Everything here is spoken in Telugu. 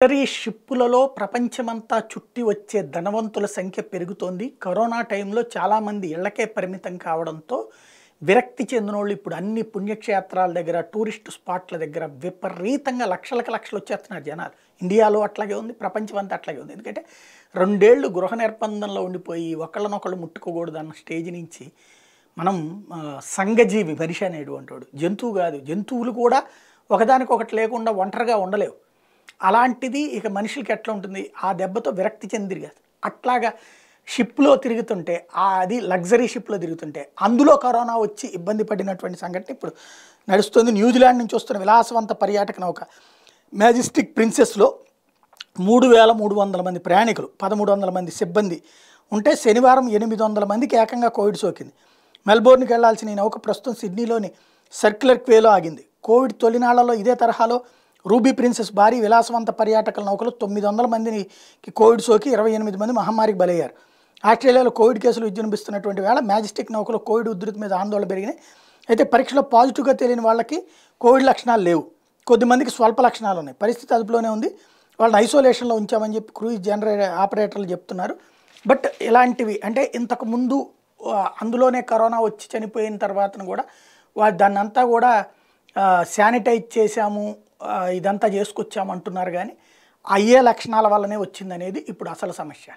మిలిటరీ షిప్పులలో ప్రపంచమంతా చుట్టి వచ్చే ధనవంతుల సంఖ్య పెరుగుతోంది. కరోనా టైంలో చాలామంది ఇళ్ళకే పరిమితం కావడంతో విరక్తి చెందిన వాళ్ళు ఇప్పుడు అన్ని పుణ్యక్షేత్రాల దగ్గర టూరిస్ట్ స్పాట్ల దగ్గర విపరీతంగా లక్షలకు లక్షలు వచ్చేస్తున్నారు జనాలు. ఇండియాలో అట్లాగే ఉంది ప్రపంచం అంతా అట్లాగే ఉంది. ఎందుకంటే రెండేళ్ళు గృహ నిర్బంధంలో ఉండిపోయి ఒకళ్ళనొకళ్ళు ముట్టుకోకూడదు అన్న స్టేజ్ నుంచి మనం సంఘజీవి మనిషి అనేటువంటి వాడు. జంతువు కాదు జంతువులు కూడా ఒకదానికొకటి లేకుండా ఒంటరిగా ఉండలేవు. అలాంటిది ఇక మనుషులకి ఎట్లా ఉంటుంది? ఆ దెబ్బతో విరక్తి చెందిరి అట్లాగా షిప్లో తిరుగుతుంటే అది లగ్జరీ షిప్లో తిరుగుతుంటే అందులో కరోనా వచ్చి ఇబ్బంది పడినటువంటి సంఘటన ఇప్పుడు నడుస్తుంది. న్యూజిలాండ్ నుంచి వస్తున్న విలాసవంత పర్యాటక నౌక. మ్యాజిస్టిక్ ప్రిన్సెస్లో మూడు వేల మూడు వందల మంది ప్రయాణికులు పదమూడు వందల మంది సిబ్బంది ఉంటే శనివారం ఎనిమిది వందల మందికి ఏకంగా కోవిడ్ సోకింది. మెల్బోర్న్కి వెళ్ళాల్సిన ఈ నౌక ప్రస్తుతం సిడ్నీలోని సర్క్యులర్ క్వేలో ఆగింది. కోవిడ్ తొలినాళ్ళలో ఇదే తరహాలో రూబీ ప్రిన్సెస్ భారీ విలాసవంత పర్యాటకుల నౌకలు తొమ్మిది వందల మందికి కోవిడ్ సోకి ఇరవై ఎనిమిది మంది మహమ్మారికి బలయ్యారు. ఆస్ట్రేలియాలో కోవిడ్ కేసులు విజృంభిస్తున్నటువంటి వేళ మ్యాజిస్టిక్ నౌకలో కోవిడ్ ఉధృతి మీద ఆందోళన పెరిగినాయి. అయితే పరీక్షలో పాజిటివ్గా తెలియని వాళ్ళకి కోవిడ్ లక్షణాలు లేవు. కొద్దిమందికి స్వల్ప లక్షణాలు ఉన్నాయి. పరిస్థితి అదుపులోనే ఉంది. వాళ్ళని ఐసోలేషన్లో ఉంచామని చెప్పి క్రూయిజ్ జనరే ఆపరేటర్లు చెప్తున్నారు. బట్ ఇలాంటివి అంటే ఇంతకు ముందు అందులోనే కరోనా వచ్చి చనిపోయిన తర్వాత కూడా వారు దాన్నంతా కూడా శానిటైజ్ చేశాము. ఇదంతా చేసుకొచ్చామంటున్నారు కానీ అయ్యే లక్షణాల వల్లనే వచ్చిందనేది ఇప్పుడు అసలు సమస్య.